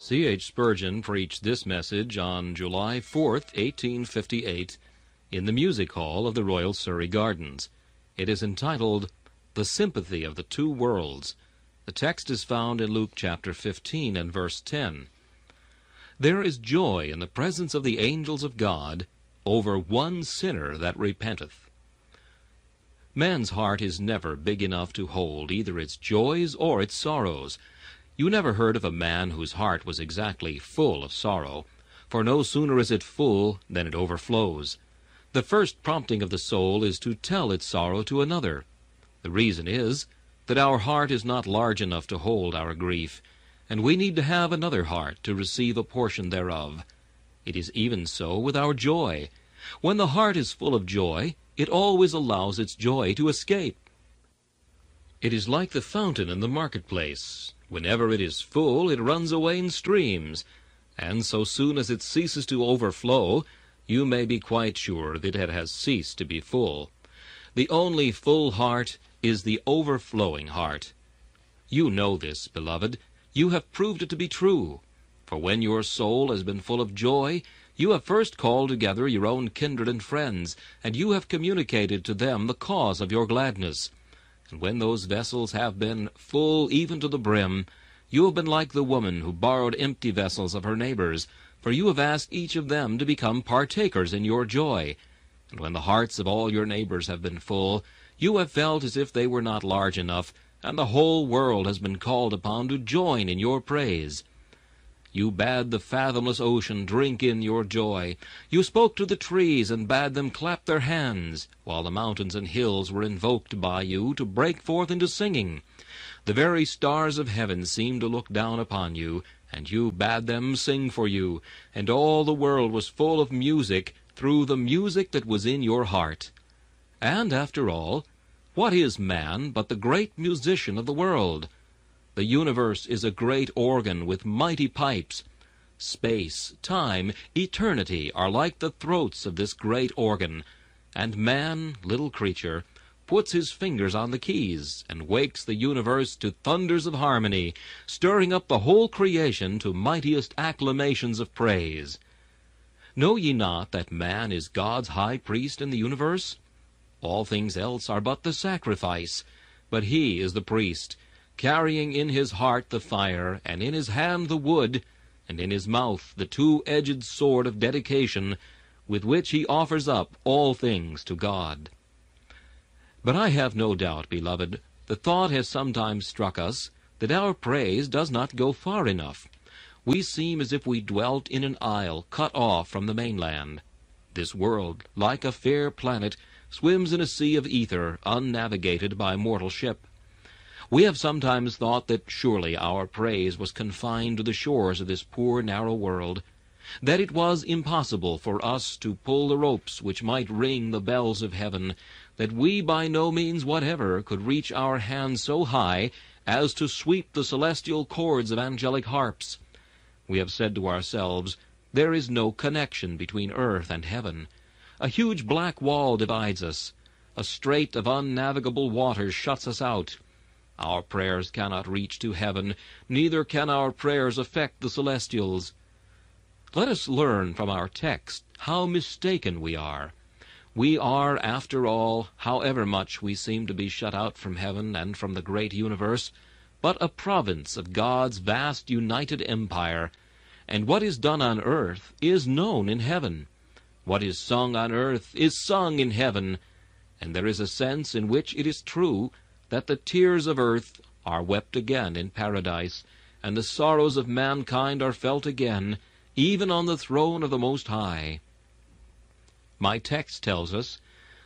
C. H. Spurgeon preached this message on July 4, 1858, in the music hall of the Royal Surrey Gardens. It is entitled, The Sympathy of the Two Worlds. The text is found in Luke chapter 15 and verse 10. There is joy in the presence of the angels of God over one sinner that repenteth. Man's heart is never big enough to hold either its joys or its sorrows. You never heard of a man whose heart was exactly full of sorrow, for no sooner is it full than it overflows. The first prompting of the soul is to tell its sorrow to another. The reason is that our heart is not large enough to hold our grief, and we need to have another heart to receive a portion thereof. It is even so with our joy. When the heart is full of joy, it always allows its joy to escape. It is like the fountain in the marketplace. Whenever it is full, it runs away in streams, and so soon as it ceases to overflow, you may be quite sure that it has ceased to be full. The only full heart is the overflowing heart. You know this, beloved. You have proved it to be true. For when your soul has been full of joy, you have first called together your own kindred and friends, and you have communicated to them the cause of your gladness. And when those vessels have been full even to the brim, you have been like the woman who borrowed empty vessels of her neighbors, for you have asked each of them to become partakers in your joy. And when the hearts of all your neighbors have been full, you have felt as if they were not large enough, and the whole world has been called upon to join in your praise. You bade the fathomless ocean drink in your joy. You spoke to the trees and bade them clap their hands, while the mountains and hills were invoked by you to break forth into singing. The very stars of heaven seemed to look down upon you, and you bade them sing for you, and all the world was full of music through the music that was in your heart. And after all, what is man but the great musician of the world? The universe is a great organ with mighty pipes. Space, time, eternity are like the throats of this great organ, and man, little creature, puts his fingers on the keys and wakes the universe to thunders of harmony, stirring up the whole creation to mightiest acclamations of praise. Know ye not that man is God's high priest in the universe? All things else are but the sacrifice, but he is the priest, carrying in his heart the fire, and in his hand the wood, and in his mouth the two-edged sword of dedication, with which he offers up all things to God. But I have no doubt, beloved, the thought has sometimes struck us that our praise does not go far enough. We seem as if we dwelt in an isle cut off from the mainland. This world, like a fair planet, swims in a sea of ether, unnavigated by mortal ship. We have sometimes thought that surely our praise was confined to the shores of this poor narrow world, that it was impossible for us to pull the ropes which might ring the bells of heaven, that we by no means whatever could reach our hands so high as to sweep the celestial chords of angelic harps. We have said to ourselves, there is no connection between earth and heaven. A huge black wall divides us. A strait of unnavigable waters shuts us out. Our prayers cannot reach to heaven, neither can our prayers affect the celestials. Let us learn from our text how mistaken we are. We are, after all, however much we seem to be shut out from heaven and from the great universe, but a province of God's vast united empire, and what is done on earth is known in heaven. What is sung on earth is sung in heaven, and there is a sense in which it is true that the tears of earth are wept again in paradise, and the sorrows of mankind are felt again, even on the throne of the Most High. My text tells us,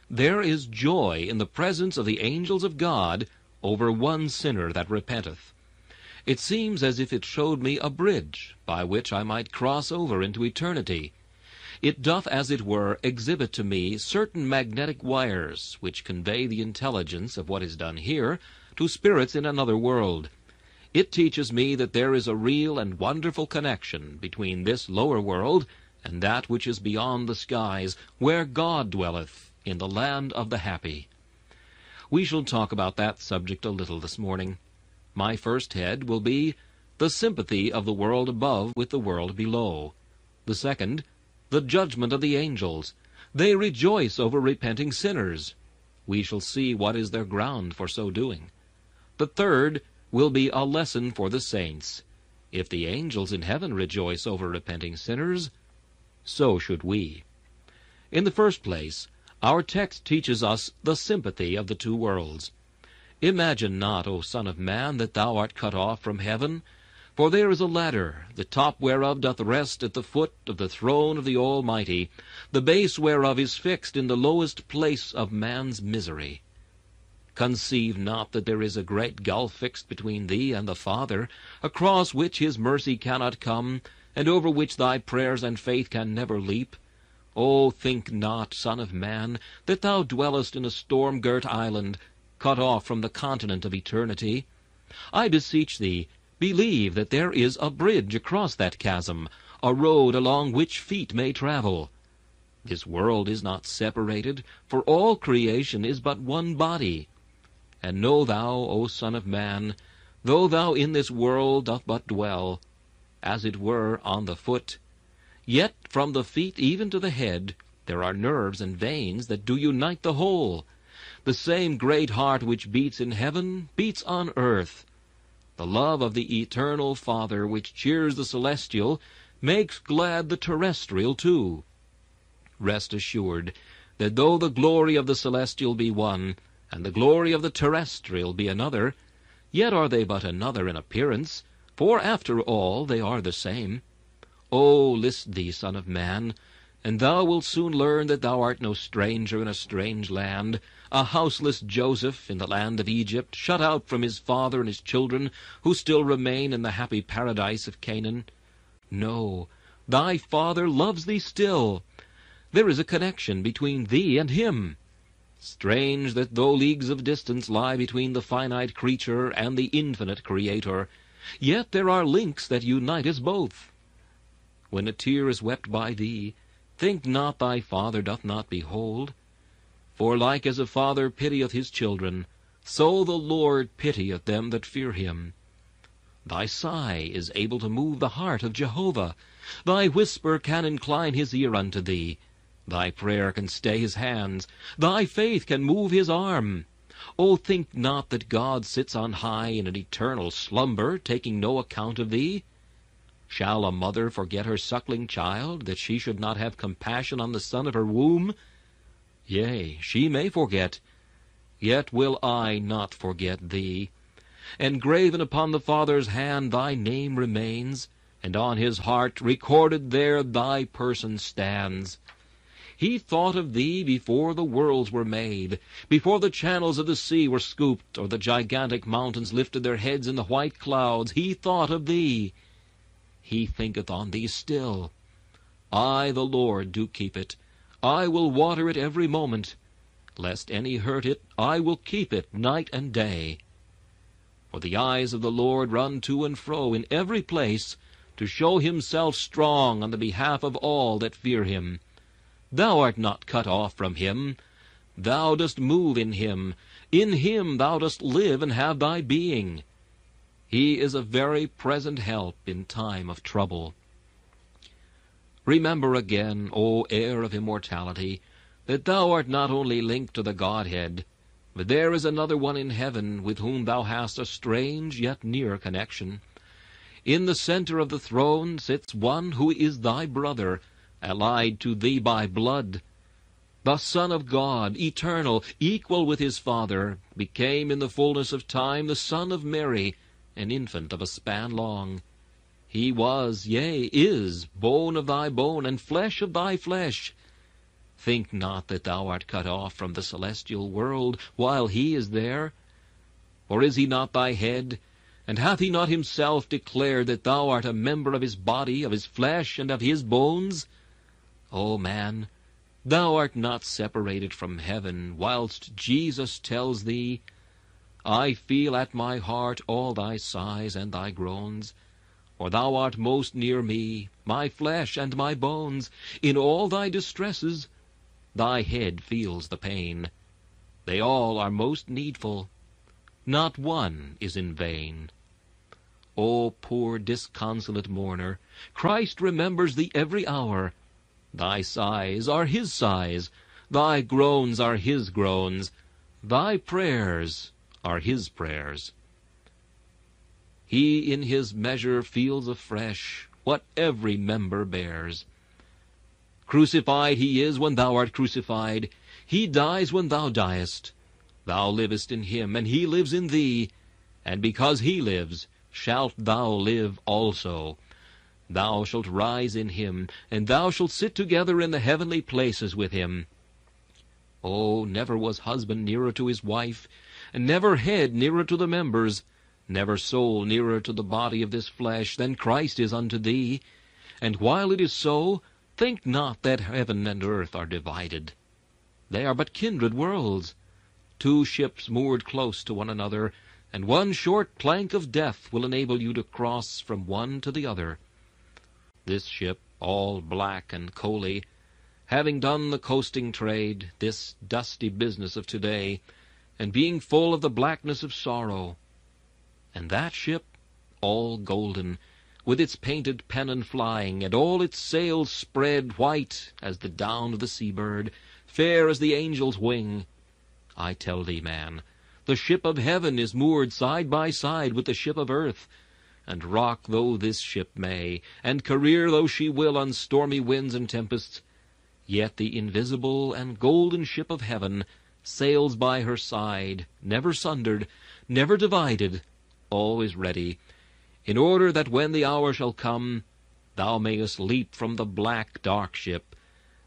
There is joy in the presence of the angels of God over one sinner that repenteth. It seems as if it showed me a bridge by which I might cross over into eternity. It doth, as it were, exhibit to me certain magnetic wires which convey the intelligence of what is done here to spirits in another world. It teaches me that there is a real and wonderful connection between this lower world and that which is beyond the skies, where God dwelleth, in the land of the happy. We shall talk about that subject a little this morning. My first head will be the sympathy of the world above with the world below. The second, the judgment of the angels. They rejoice over repenting sinners. We shall see what is their ground for so doing. The third will be a lesson for the saints. If the angels in heaven rejoice over repenting sinners, so should we. In the first place, our text teaches us the sympathy of the two worlds. Imagine not, O Son of Man, that thou art cut off from heaven, for there is a ladder, the top whereof doth rest at the foot of the throne of the Almighty, the base whereof is fixed in the lowest place of man's misery. Conceive not that there is a great gulf fixed between thee and the Father, across which his mercy cannot come, and over which thy prayers and faith can never leap. O think not, Son of Man, that thou dwellest in a storm-girt island, cut off from the continent of eternity. I beseech thee, Believe that there is a bridge across that chasm, a road along which feet may travel. This world is not separated, for all creation is but one body. And know thou, O Son of Man, though thou in this world doth but dwell, as it were, on the foot, yet from the feet even to the head there are nerves and veins that do unite the whole. The same great heart which beats in heaven beats on earth. The love of the eternal Father which cheers the celestial makes glad the terrestrial too. Rest assured that though the glory of the celestial be one, and the glory of the terrestrial be another, yet are they but another in appearance, for after all they are the same. O list thee, Son of Man, and thou wilt soon learn that thou art no stranger in a strange land, a houseless Joseph in the land of Egypt, shut out from his father and his children, who still remain in the happy paradise of Canaan. No, thy father loves thee still. There is a connection between thee and him. Strange that though leagues of distance lie between the finite creature and the infinite Creator, yet there are links that unite us both. When a tear is wept by thee, Think not thy Father doth not behold. For like as a father pitieth his children, so the Lord pitieth them that fear him. Thy sigh is able to move the heart of Jehovah. Thy whisper can incline his ear unto thee. Thy prayer can stay his hands. Thy faith can move his arm. O think not that God sits on high in an eternal slumber, taking no account of thee. Shall a mother forget her suckling child, that she should not have compassion on the son of her womb? Yea, she may forget, yet will I not forget thee. Engraven upon the Father's hand thy name remains, and on his heart recorded there thy person stands. He thought of thee before the worlds were made, before the channels of the sea were scooped, or the gigantic mountains lifted their heads in the white clouds. He thought of thee. He thinketh on thee still. I, the Lord, do keep it. I will water it every moment. Lest any hurt it, I will keep it night and day. For the eyes of the Lord run to and fro in every place, to show himself strong on the behalf of all that fear him. Thou art not cut off from him. Thou dost move in him. In him thou dost live and have thy being. He is a very present help in time of trouble. Remember again, O heir of immortality, that thou art not only linked to the Godhead, but there is another one in heaven with whom thou hast a strange yet near connection. In the center of the throne sits one who is thy brother, allied to thee by blood. The Son of God, eternal, equal with his Father, became in the fullness of time the Son of Mary, an infant of a span long. He was, yea, is, bone of thy bone, and flesh of thy flesh. Think not that thou art cut off from the celestial world, while he is there. For is he not thy head? And hath he not himself declared that thou art a member of his body, of his flesh, and of his bones? O man, thou art not separated from heaven, whilst Jesus tells thee, I feel at my heart all thy sighs and thy groans. For thou art most near me, my flesh and my bones. In all thy distresses thy head feels the pain. They all are most needful. Not one is in vain. O poor disconsolate mourner, Christ remembers thee every hour. Thy sighs are his sighs, thy groans are his groans, thy prayers are his prayers. He in his measure feels afresh what every member bears. Crucified he is when thou art crucified, he dies when thou diest. Thou livest in him, and he lives in thee, and because he lives, shalt thou live also. Thou shalt rise in him, and thou shalt sit together in the heavenly places with him. Oh, never was husband nearer to his wife, and never head nearer to the members, never soul nearer to the body of this flesh than Christ is unto thee. And while it is so, think not that heaven and earth are divided. They are but kindred worlds, two ships moored close to one another, and one short plank of death will enable you to cross from one to the other. This ship, all black and coaly, having done the coasting trade, this dusty business of today, and being full of the blackness of sorrow, and that ship, all golden, with its painted pennon flying, and all its sails spread white as the down of the sea-bird, fair as the angel's wing. I tell thee, man, the ship of heaven is moored side by side with the ship of earth, and rock though this ship may, and career though she will on stormy winds and tempests, yet the invisible and golden ship of heaven sails by her side, never sundered, never divided, always ready, in order that when the hour shall come, thou mayest leap from the black dark ship,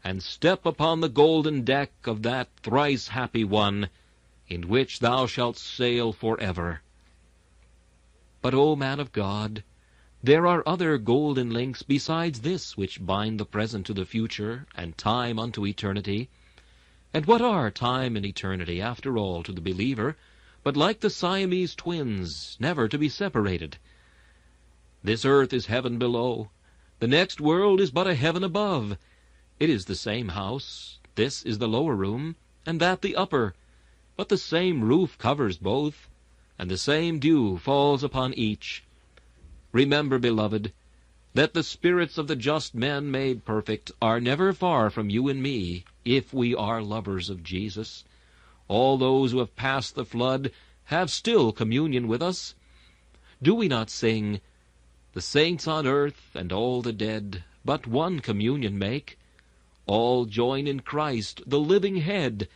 and step upon the golden deck of that thrice happy one, in which thou shalt sail for ever. But, O man of God, there are other golden links besides this which bind the present to the future, and time unto eternity. And what are time and eternity, after all, to the believer, but like the Siamese twins, never to be separated. This earth is heaven below, the next world is but a heaven above. It is the same house, this is the lower room, and that the upper, but the same roof covers both, and the same dew falls upon each. Remember, beloved, that the spirits of the just men made perfect are never far from you and me, if we are lovers of Jesus. All those who have passed the flood have still communion with us. Do we not sing, The saints on earth and all the dead but one communion make? All join in Christ, the living head,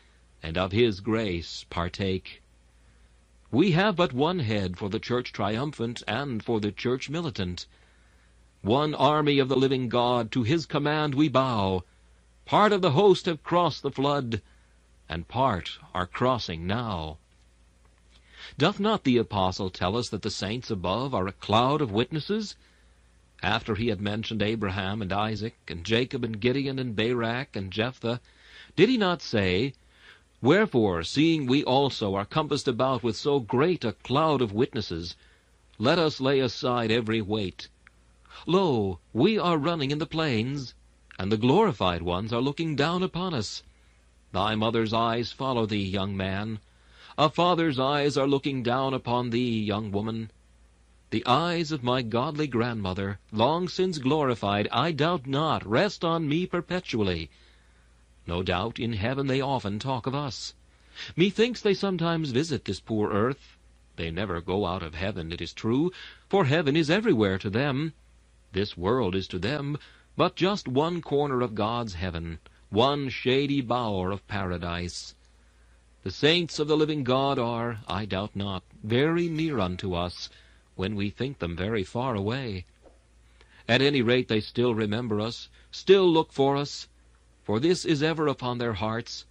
and of his grace partake. We have but one head for the church triumphant and for the church militant. One army of the living God, to his command we bow. Part of the host have crossed the flood, and part are crossing now. Doth not the apostle tell us that the saints above are a cloud of witnesses? After he had mentioned Abraham and Isaac, and Jacob and Gideon and Barak and Jephthah, did he not say, Wherefore, seeing we also are compassed about with so great a cloud of witnesses, let us lay aside every weight. Lo, we are running in the plains, and the glorified ones are looking down upon us. Thy mother's eyes follow thee, young man. A father's eyes are looking down upon thee, young woman. The eyes of my godly grandmother, long since glorified, I doubt not, rest on me perpetually. No doubt in heaven they often talk of us. Methinks they sometimes visit this poor earth. They never go out of heaven, it is true, for heaven is everywhere to them. This world is to them but just one corner of God's heaven, one shady bower of paradise. The saints of the living God are, I doubt not, very near unto us, when we think them very far away. At any rate they still remember us, still look for us, for this is ever upon their hearts,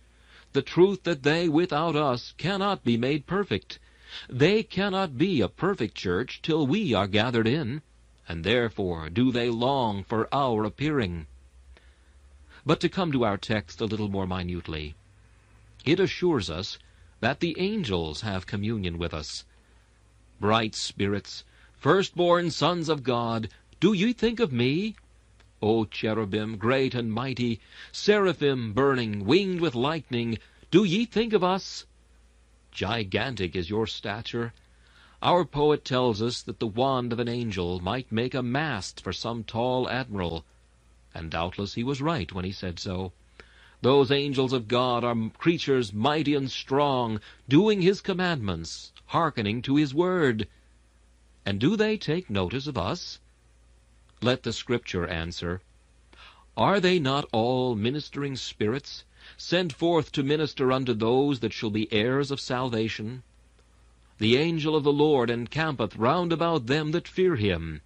the truth that they without us cannot be made perfect. They cannot be a perfect church till we are gathered in, and therefore do they long for our appearing. But to come to our text a little more minutely, it assures us that the angels have communion with us. Bright spirits, firstborn sons of God, do ye think of me? O cherubim, great and mighty, seraphim burning, winged with lightning, do ye think of us? Gigantic is your stature. Our poet tells us that the wand of an angel might make a mast for some tall admiral, and doubtless he was right when he said so. Those angels of God are creatures mighty and strong, doing his commandments, hearkening to his word. And do they take notice of us? Let the Scripture answer. Are they not all ministering spirits, sent forth to minister unto those that shall be heirs of salvation? The angel of the Lord encampeth round about them that fear him.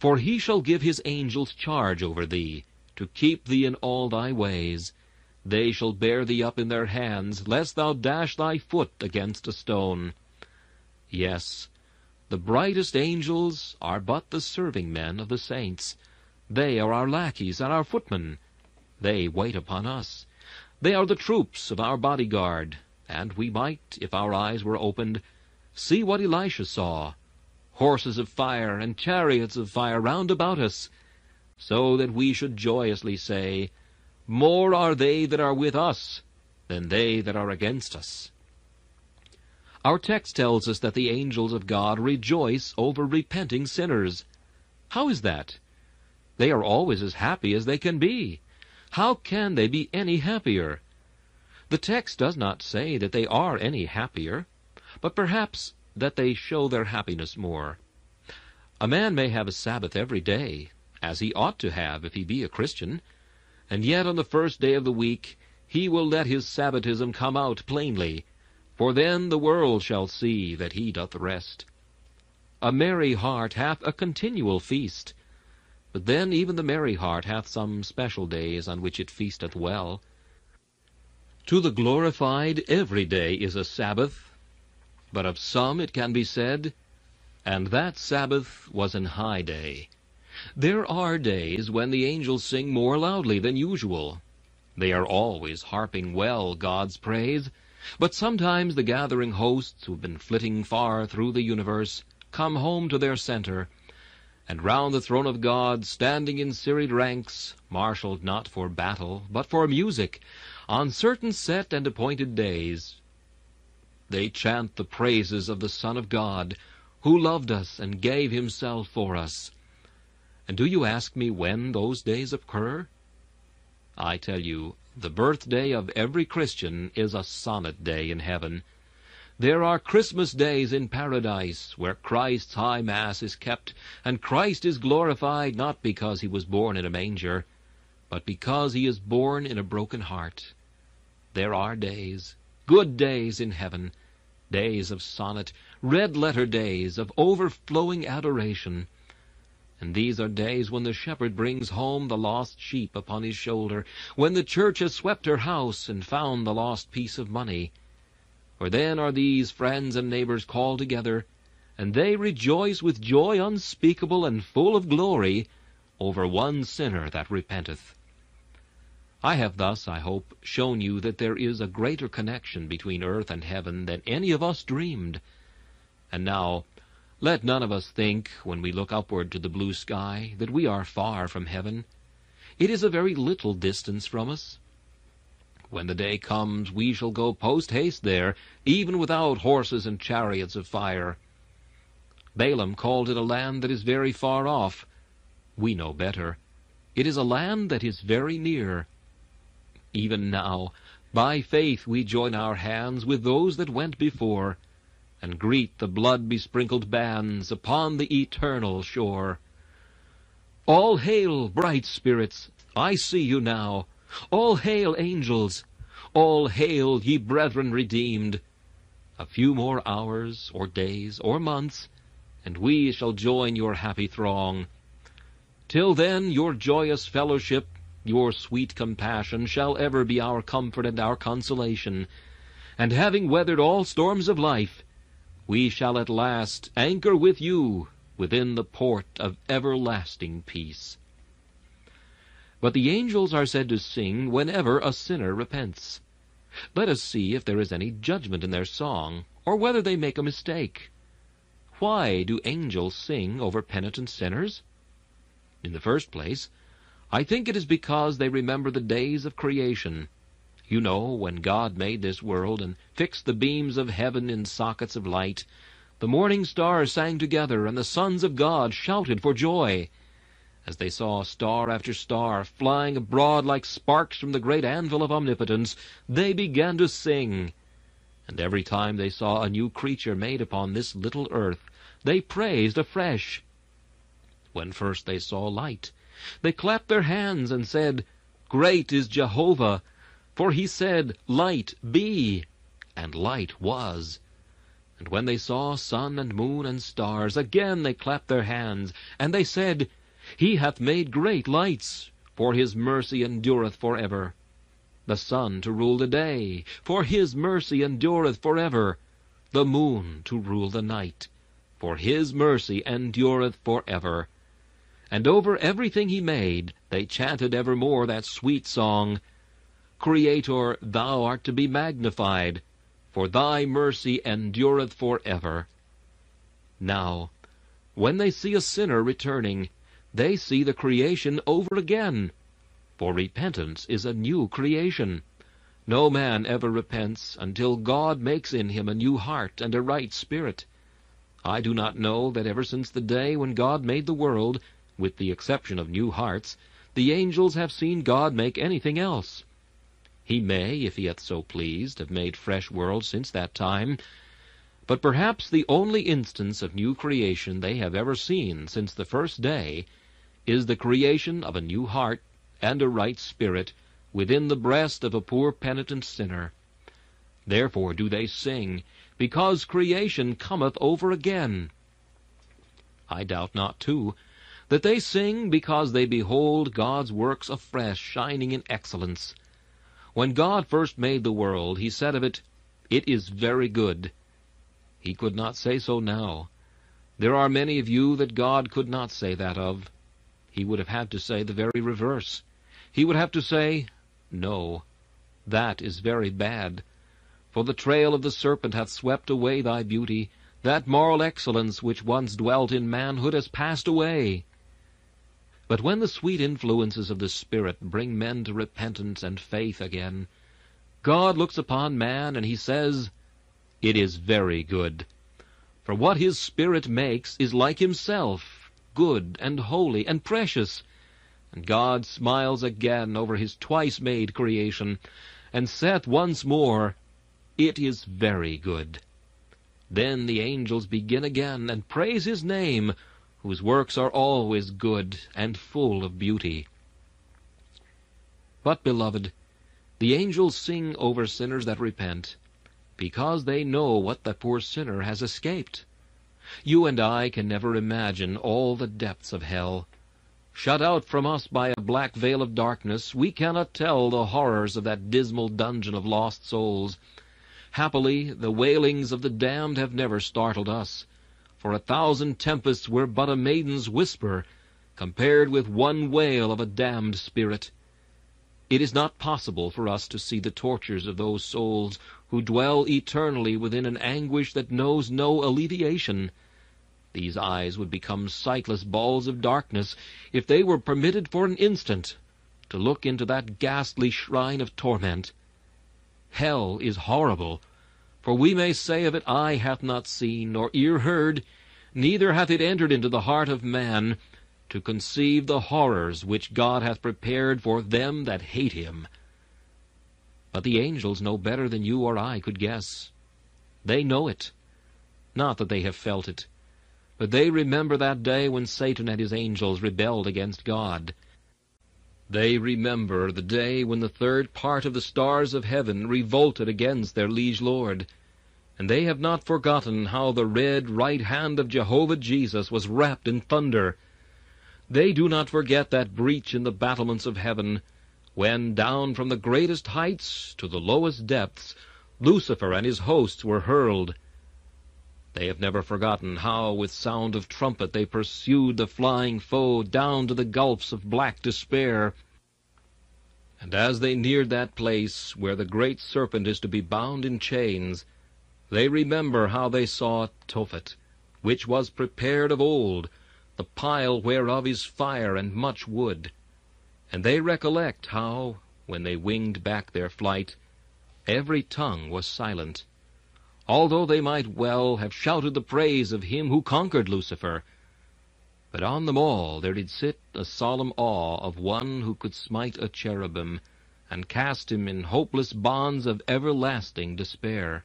For he shall give his angels charge over thee, to keep thee in all thy ways. They shall bear thee up in their hands, lest thou dash thy foot against a stone. Yes, the brightest angels are but the serving men of the saints. They are our lackeys and our footmen. They wait upon us. They are the troops of our bodyguard, and we might, if our eyes were opened, see what Elisha saw, horses of fire and chariots of fire round about us, so that we should joyously say, More are they that are with us than they that are against us. Our text tells us that the angels of God rejoice over repenting sinners. How is that? They are always as happy as they can be. How can they be any happier? The text does not say that they are any happier, but perhaps that they show their happiness more. A man may have a Sabbath every day, as he ought to have if he be a Christian, and yet on the first day of the week he will let his Sabbatism come out plainly, for then the world shall see that he doth rest. A merry heart hath a continual feast, but then even the merry heart hath some special days on which it feasteth well. To the glorified every day is a Sabbath, but of some it can be said, And that Sabbath was an high day. There are days when the angels sing more loudly than usual. They are always harping well God's praise, but sometimes the gathering hosts who have been flitting far through the universe come home to their center, and round the throne of God, standing in serried ranks, marshalled not for battle, but for music, on certain set and appointed days, they chant the praises of the Son of God, who loved us and gave himself for us. And do you ask me when those days occur? I tell you, the birthday of every Christian is a sonnet day in heaven. There are Christmas days in paradise, where Christ's high mass is kept, and Christ is glorified not because he was born in a manger, but because he is born in a broken heart. There are days, good days in heaven, days of sonnet, red-letter days of overflowing adoration. And these are days when the shepherd brings home the lost sheep upon his shoulder, when the church has swept her house and found the lost piece of money. For then are these friends and neighbors called together, and they rejoice with joy unspeakable and full of glory over one sinner that repenteth. I have thus, I hope, shown you that there is a greater connection between earth and heaven than any of us dreamed. And now, let none of us think, when we look upward to the blue sky, that we are far from heaven. It is a very little distance from us. When the day comes, we shall go post-haste there, even without horses and chariots of fire. Balaam called it a land that is very far off. We know better. It is a land that is very near. Even now, by faith we join our hands with those that went before, and greet the blood-besprinkled bands upon the eternal shore. All hail, bright spirits, I see you now. All hail, angels. All hail, ye brethren redeemed. A few more hours, or days, or months, and we shall join your happy throng. Till then, your joyous fellowship your sweet compassion shall ever be our comfort and our consolation. And having weathered all storms of life, we shall at last anchor with you within the port of everlasting peace. But the angels are said to sing whenever a sinner repents. Let us see if there is any judgment in their song, or whether they make a mistake. Why do angels sing over penitent sinners? In the first place, I think it is because they remember the days of creation. You know, when God made this world and fixed the beams of heaven in sockets of light, The morning stars sang together, and the sons of God shouted for joy. As they saw star after star flying abroad like sparks from the great anvil of omnipotence, they began to sing. And every time they saw a new creature made upon this little earth, they praised afresh. When first they saw light, they clapped their hands and said, Great is Jehovah, for he said, Light be, and light was. And when they saw sun and moon and stars, again they clapped their hands, and they said, He hath made great lights, for his mercy endureth for ever. The sun to rule the day, for his mercy endureth for ever. The moon to rule the night, for his mercy endureth for ever. And over everything he made they chanted evermore that sweet song, Creator, thou art to be magnified, for thy mercy endureth for ever. Now, when they see a sinner returning, they see the creation over again, for repentance is a new creation. No man ever repents until God makes in him a new heart and a right spirit. I do not know that ever since the day when God made the world, with the exception of new hearts, the angels have seen God make anything else. He may, if he hath so pleased, have made fresh worlds since that time, but perhaps the only instance of new creation they have ever seen since the first day is the creation of a new heart and a right spirit within the breast of a poor penitent sinner. Therefore do they sing, because creation cometh over again. I doubt not, too, that they sing because they behold God's works afresh shining in excellence. When God first made the world, he said of it, It is very good. He could not say so now. There are many of you that God could not say that of. He would have had to say the very reverse. He would have to say, No, that is very bad. For the trail of the serpent hath swept away thy beauty. That moral excellence which once dwelt in manhood has passed away. But when the sweet influences of the Spirit bring men to repentance and faith again, God looks upon man and he says, It is very good. For what his Spirit makes is like himself, good and holy and precious. And God smiles again over his twice-made creation, and saith once more, It is very good. Then the angels begin again and praise his name, whose works are always good and full of beauty. But, beloved, the angels sing over sinners that repent, because they know what the poor sinner has escaped. You and I can never imagine all the depths of hell. Shut out from us by a black veil of darkness, we cannot tell the horrors of that dismal dungeon of lost souls. Happily, the wailings of the damned have never startled us for a thousand tempests were but a maiden's whisper, compared with one wail of a damned spirit. It is not possible for us to see the tortures of those souls who dwell eternally within an anguish that knows no alleviation. These eyes would become sightless balls of darkness if they were permitted for an instant to look into that ghastly shrine of torment. Hell is horrible, for we may say of it, Eye hath not seen, nor ear heard, neither hath it entered into the heart of man, to conceive the horrors which God hath prepared for them that hate him. But the angels know better than you or I could guess. They know it. Not that they have felt it, but they remember that day when Satan and his angels rebelled against God. They remember the day when the third part of the stars of heaven revolted against their liege Lord. And they have not forgotten how the red right hand of Jehovah Jesus was wrapped in thunder. They do not forget that breach in the battlements of heaven, when down from the greatest heights to the lowest depths Lucifer and his hosts were hurled. They have never forgotten how with sound of trumpet they pursued the flying foe down to the gulfs of black despair. And as they neared that place where the great serpent is to be bound in chains, they remember how they saw Tophet, which was prepared of old, the pile whereof is fire and much wood. And they recollect how, when they winged back their flight, every tongue was silent, although they might well have shouted the praise of him who conquered Lucifer. But on them all there did sit a solemn awe of one who could smite a cherubim, and cast him in hopeless bonds of everlasting despair.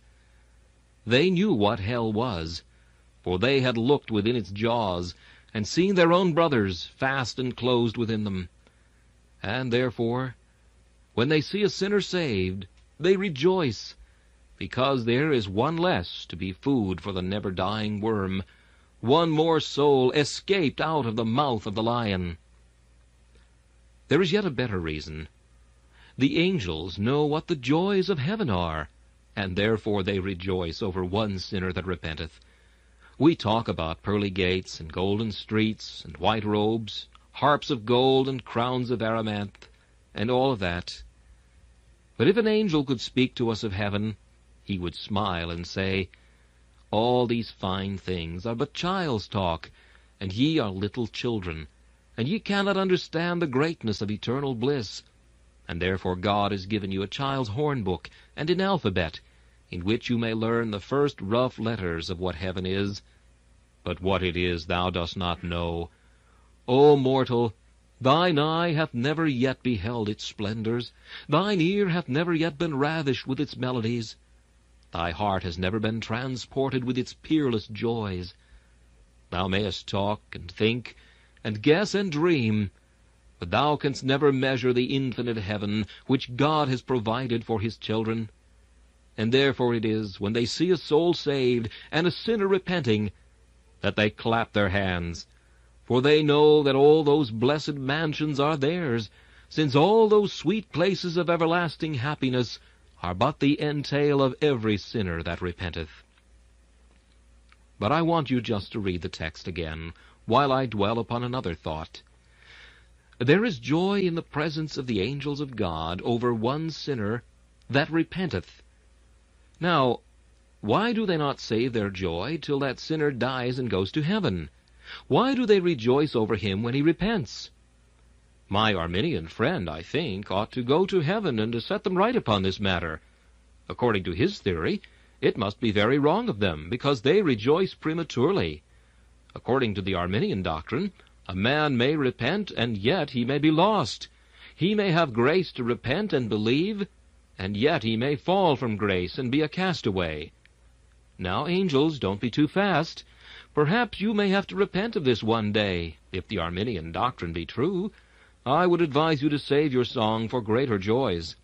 They knew what hell was, for they had looked within its jaws, and seen their own brothers fast enclosed within them. And therefore, when they see a sinner saved, they rejoice, because there is one less to be food for the never-dying worm, one more soul escaped out of the mouth of the lion. There is yet a better reason. The angels know what the joys of heaven are, and therefore they rejoice over one sinner that repenteth. We talk about pearly gates and golden streets and white robes, harps of gold and crowns of amaranth, and all of that. But if an angel could speak to us of heaven, he would smile and say, All these fine things are but child's talk, and ye are little children, and ye cannot understand the greatness of eternal bliss, and therefore God has given you a child's horn book and an alphabet, in which you may learn the first rough letters of what heaven is. But what it is thou dost not know. O mortal, Thine eye hath never yet beheld its splendors, thine ear hath never yet been ravished with its melodies. Thy heart has never been transported with its peerless joys. Thou mayest talk, and think, and guess, and dream, but thou canst never measure the infinite heaven which God has provided for his children. And therefore it is, when they see a soul saved, and a sinner repenting, that they clap their hands, for they know that all those blessed mansions are theirs, since all those sweet places of everlasting happiness are but the entail of every sinner that repenteth. But I want you just to read the text again, while I dwell upon another thought. There is joy in the presence of the angels of God over one sinner that repenteth. Now, why do they not save their joy till that sinner dies and goes to heaven? Why do they rejoice over him when he repents? My Arminian friend, I think, ought to go to heaven and to set them right upon this matter. According to his theory, it must be very wrong of them, because they rejoice prematurely. According to the Arminian doctrine, a man may repent, and yet he may be lost. He may have grace to repent and believe, and yet he may fall from grace and be a castaway. Now, angels, don't be too fast. Perhaps you may have to repent of this one day, if the Arminian doctrine be true. I would advise you to save your song for greater joys.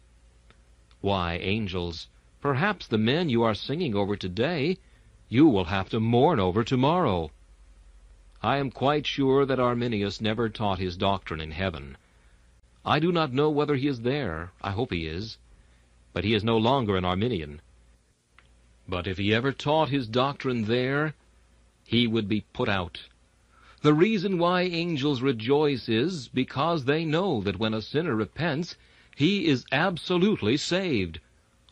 Why, angels, perhaps the men you are singing over today, you will have to mourn over tomorrow. I am quite sure that Arminius never taught his doctrine in heaven. I do not know whether he is there. I hope he is. But he is no longer an Arminian. But if he ever taught his doctrine there, he would be put out. The reason why angels rejoice is because they know that when a sinner repents, he is absolutely saved,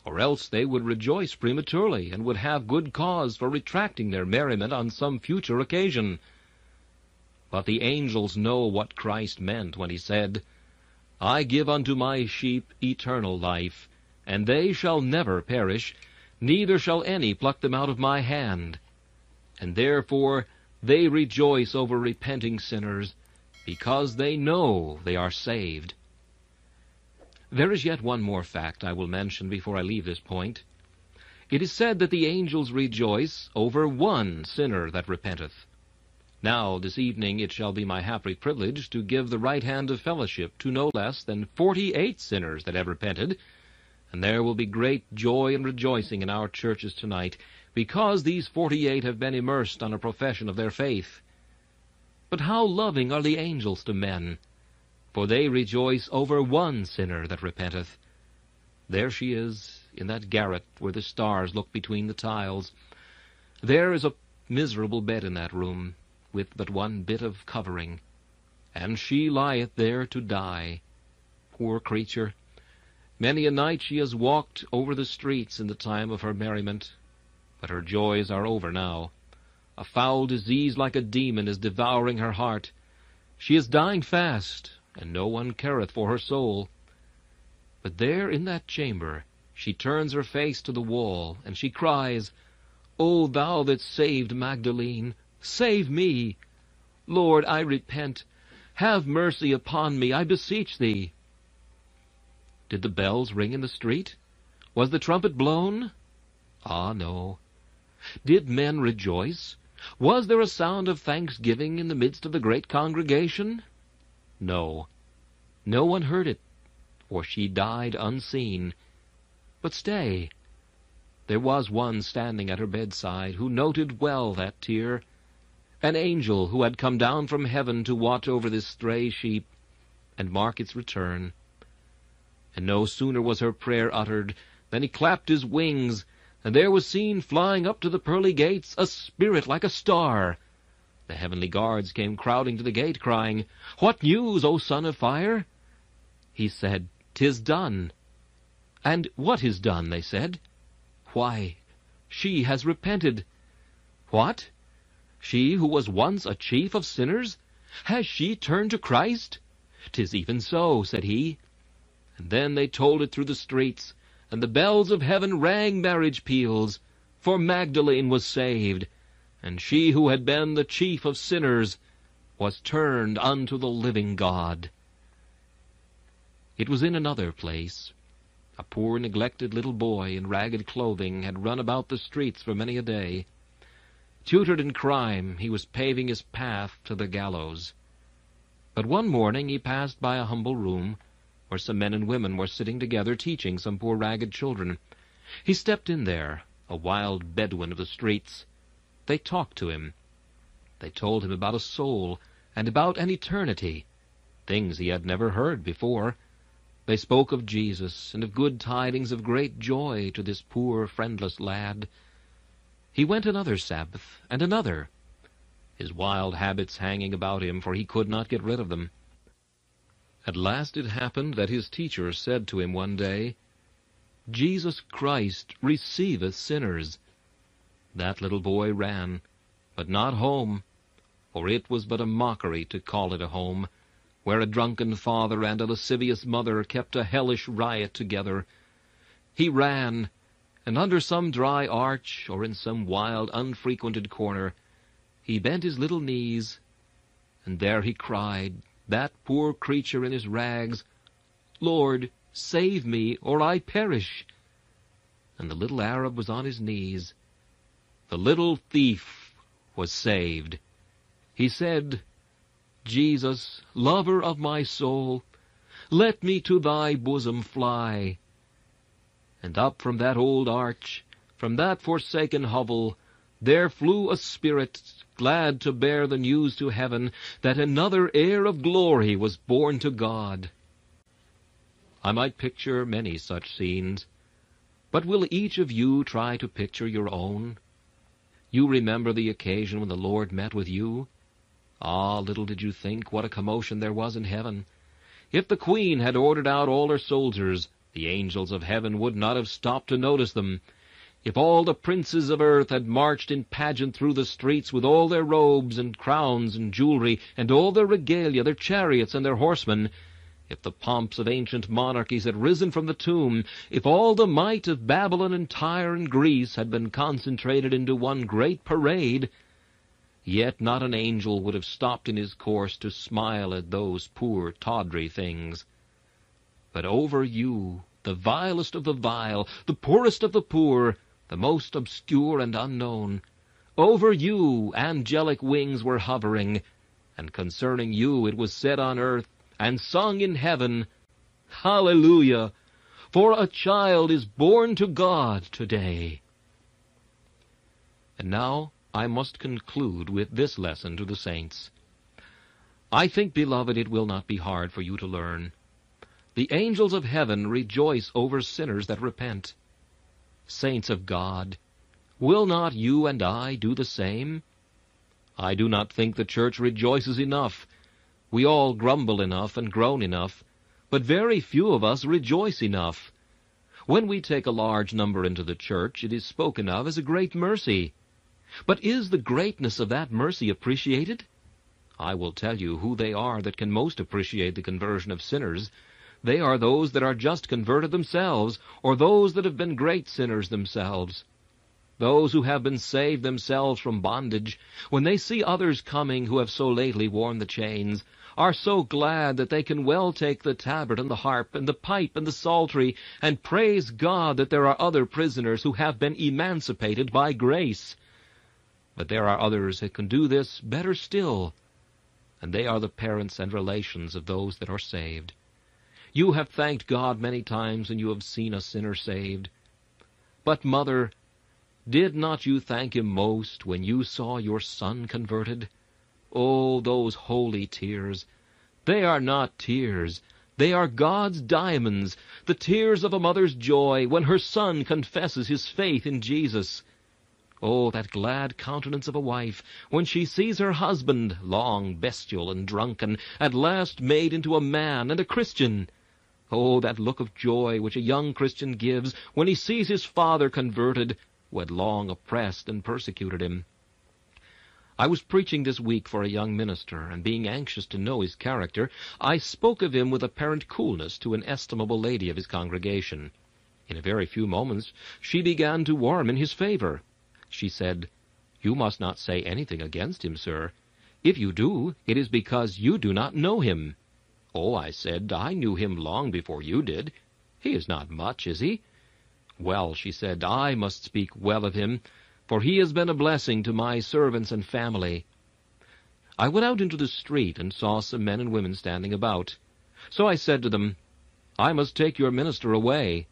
or else they would rejoice prematurely and would have good cause for retracting their merriment on some future occasion. But the angels know what Christ meant when he said, I give unto my sheep eternal life, and they shall never perish, neither shall any pluck them out of my hand. And therefore they rejoice over repenting sinners, because they know they are saved. There is yet one more fact I will mention before I leave this point. It is said that the angels rejoice over one sinner that repenteth. Now, this evening it shall be my happy privilege to give the right hand of fellowship to no less than forty-eight sinners that have repented, and there will be great joy and rejoicing in our churches tonight because these forty-eight have been immersed on a profession of their faith. But how loving are the angels to men! For they rejoice over one sinner that repenteth. There she is, in that garret where the stars look between the tiles. There is a miserable bed in that room, with but one bit of covering, and she lieth there to die. Poor creature! Many a night she has walked over the streets in the time of her merriment, but her joys are over now. A foul disease like a demon is devouring her heart. She is dying fast, and no one careth for her soul. But there in that chamber she turns her face to the wall, and she cries, O thou that saved Magdalene, save me! Lord, I repent. Have mercy upon me, I beseech thee. Did the bells ring in the street? Was the trumpet blown? Ah, no. Did men rejoice? Was there a sound of thanksgiving in the midst of the great congregation? No. No one heard it, for she died unseen. But stay. There was one standing at her bedside who noted well that tear, an angel who had come down from heaven to watch over this stray sheep and mark its return. And no sooner was her prayer uttered than he clapped his wings, and there was seen flying up to the pearly gates a spirit like a star. The heavenly guards came crowding to the gate, crying, What news, O son of fire? He said, "'Tis done." And what is done? they said. Why, she has repented. What? She who was once a chief of sinners? Has she turned to Christ? "'Tis even so," said he. And then they told it through the streets, and the bells of heaven rang marriage peals, for Magdalene was saved, and she who had been the chief of sinners was turned unto the living God. It was in another place. A poor neglected little boy in ragged clothing had run about the streets for many a day. Tutored in crime, he was paving his path to the gallows. But one morning he passed by a humble room, where some men and women were sitting together teaching some poor ragged children. He stepped in there, a wild Bedouin of the streets. They talked to him. They told him about a soul and about an eternity, things he had never heard before. They spoke of Jesus and of good tidings of great joy to this poor friendless lad. He went another Sabbath, and another, his wild habits hanging about him, for he could not get rid of them. At last it happened that his teacher said to him one day, Jesus Christ receiveth sinners. That little boy ran, but not home, for it was but a mockery to call it a home, where a drunken father and a lascivious mother kept a hellish riot together. He ran, and under some dry arch, or in some wild, unfrequented corner, he bent his little knees, and there he cried, that poor creature in his rags, Lord, save me, or I perish. And the little Arab was on his knees. The little thief was saved. He said, Jesus, lover of my soul, let me to thy bosom fly. And up from that old arch, from that forsaken hovel, there flew a spirit, glad to bear the news to heaven that another heir of glory was born to God. I might picture many such scenes, but will each of you try to picture your own? You remember the occasion when the Lord met with you? Ah, little did you think what a commotion there was in heaven. If the Queen had ordered out all her soldiers, the angels of heaven would not have stopped to notice them. If all the princes of earth had marched in pageant through the streets with all their robes and crowns and jewelry, and all their regalia, their chariots and their horsemen, if the pomps of ancient monarchies had risen from the tomb, if all the might of Babylon and Tyre and Greece had been concentrated into one great parade, yet not an angel would have stopped in his course to smile at those poor tawdry things. But over you, the vilest of the vile, the poorest of the poor, the most obscure and unknown, over you angelic wings were hovering, and concerning you it was said on earth and sung in heaven, Hallelujah! For a child is born to God today. And now I must conclude with this lesson to the saints. I think, beloved, it will not be hard for you to learn. The angels of heaven rejoice over sinners that repent. Saints of God, will not you and I do the same? I do not think the church rejoices enough. We all grumble enough and groan enough, but very few of us rejoice enough. When we take a large number into the church, it is spoken of as a great mercy. But is the greatness of that mercy appreciated? I will tell you who they are that can most appreciate the conversion of sinners, they are those that are just converted themselves, or those that have been great sinners themselves. those who have been saved themselves from bondage, when they see others coming who have so lately worn the chains, are so glad that they can well take the tabret and the harp and the pipe and the psaltery and praise God that there are other prisoners who have been emancipated by grace. But there are others that can do this better still, and they are the parents and relations of those that are saved. You have thanked God many times and you have seen a sinner saved. But, mother, did not you thank him most when you saw your son converted? Oh, those holy tears! They are not tears. They are God's diamonds, the tears of a mother's joy when her son confesses his faith in Jesus. Oh, that glad countenance of a wife when she sees her husband, long bestial and drunken, at last made into a man and a Christian. Oh, that look of joy which a young Christian gives when he sees his father converted, who had long oppressed and persecuted him. I was preaching this week for a young minister, and being anxious to know his character, I spoke of him with apparent coolness to an estimable lady of his congregation. In a very few moments she began to warm in his favor. She said, You must not say anything against him, sir. If you do, it is because you do not know him. Oh, I said, I knew him long before you did. He is not much, is he? Well, she said, I must speak well of him, for he has been a blessing to my servants and family. I went out into the street and saw some men and women standing about. So I said to them, I must take your minister away.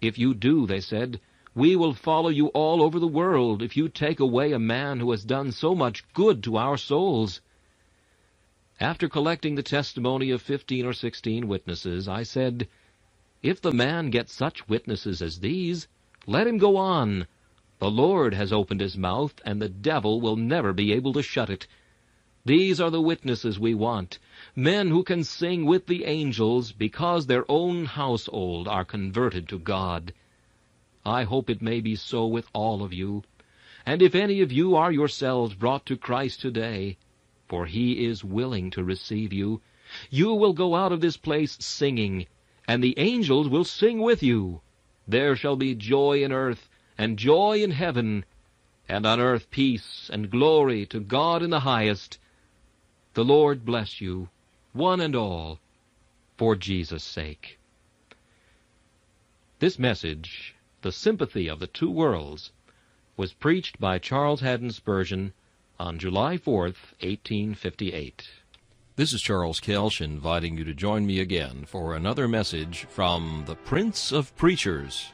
If you do, they said, we will follow you all over the world if you take away a man who has done so much good to our souls. After collecting the testimony of fifteen or sixteen witnesses, I said, if the man gets such witnesses as these, let him go on. The Lord has opened his mouth, and the devil will never be able to shut it. These are the witnesses we want, men who can sing with the angels because their own household are converted to God. I hope it may be so with all of you. And if any of you are yourselves brought to Christ today, for he is willing to receive you, you will go out of this place singing, and the angels will sing with you. There shall be joy in earth, and joy in heaven, and on earth peace and glory to God in the highest. The Lord bless you, one and all, for Jesus' sake. This message, The Sympathy of the Two Worlds, was preached by Charles Haddon Spurgeon on July 4th, 1858. This is Charles Kelsch inviting you to join me again for another message from the Prince of Preachers.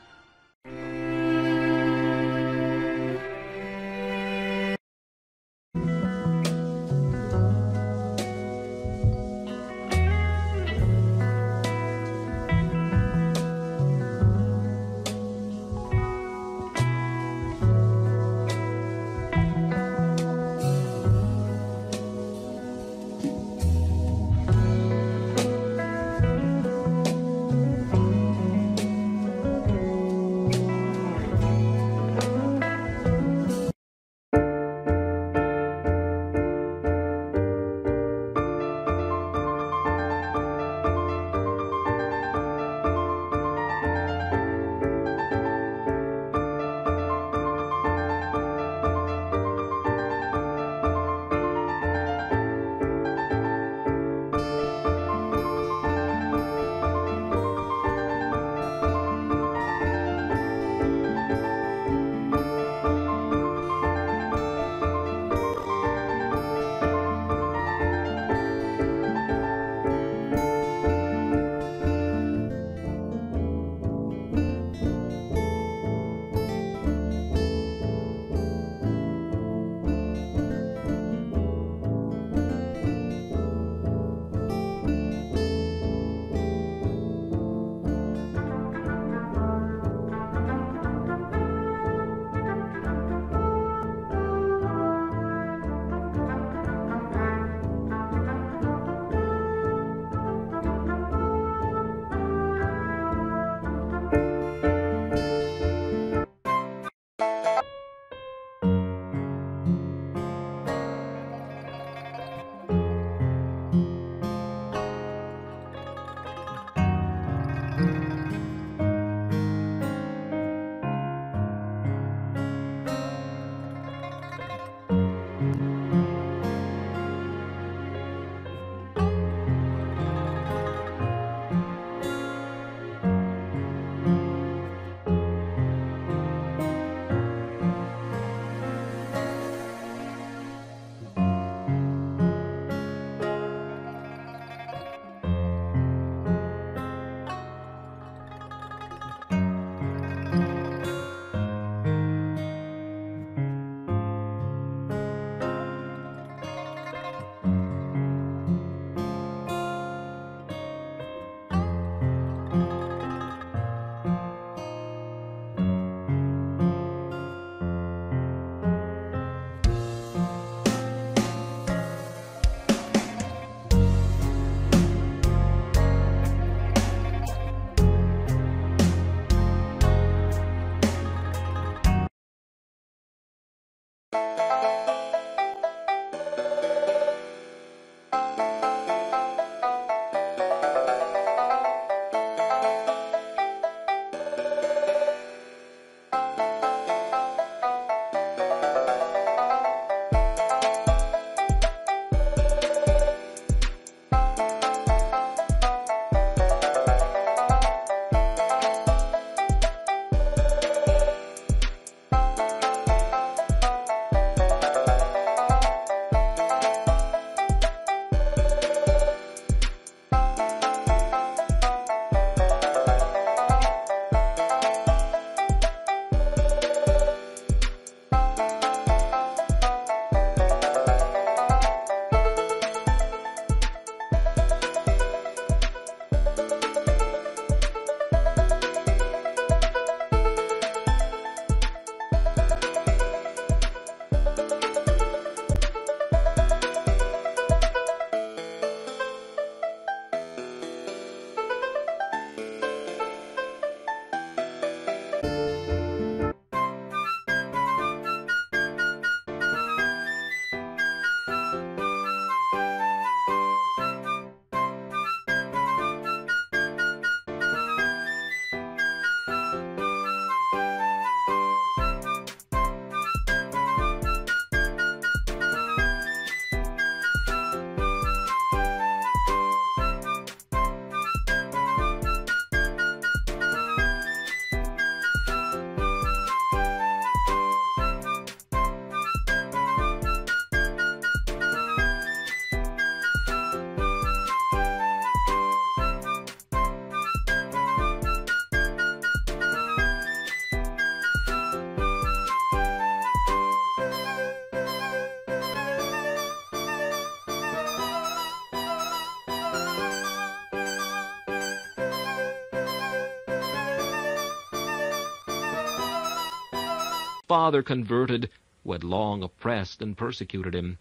Father converted who had long oppressed and persecuted him.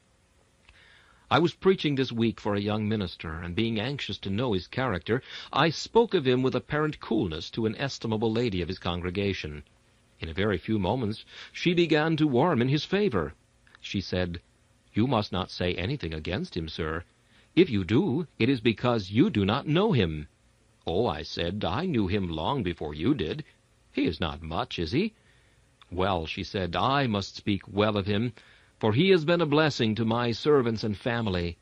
I was preaching this week for a young minister, and being anxious to know his character, I spoke of him with apparent coolness to an estimable lady of his congregation. In a very few moments she began to warm in his favor. She said, You must not say anything against him, sir. If you do, it is because you do not know him. Oh, I said, I knew him long before you did. He is not much, is he? Well, she said, I must speak well of him, for he has been a blessing to my servants and family.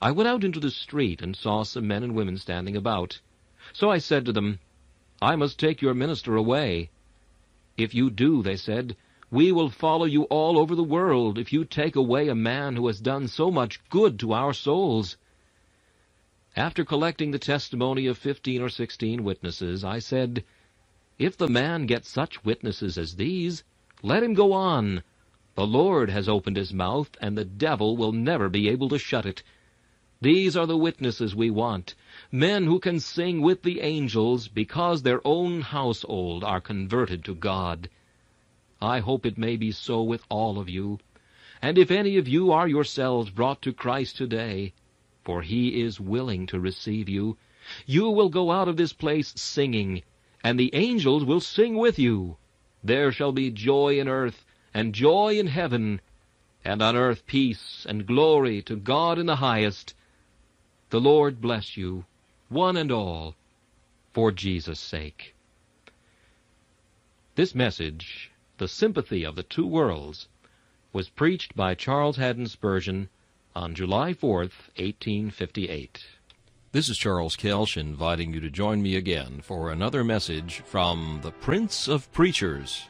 I went out into the street and saw some men and women standing about. So I said to them, I must take your minister away. If you do, they said, we will follow you all over the world if you take away a man who has done so much good to our souls. After collecting the testimony of fifteen or sixteen witnesses, I said, If the man gets such witnesses as these, let him go on, the Lord has opened his mouth, and the devil will never be able to shut it. These are the witnesses we want, men who can sing with the angels because their own household are converted to God. I hope it may be so with all of you. And if any of you are yourselves brought to Christ today, for he is willing to receive you, you will go out of this place singing, and the angels will sing with you. There shall be joy in earth, and joy in heaven, and on earth peace and glory to God in the highest. The Lord bless you, one and all, for Jesus' sake. This message, The Sympathy of the Two Worlds, was preached by Charles Haddon Spurgeon on July 4th, 1858. This is Charles Kelsch inviting you to join me again for another message from the Prince of Preachers.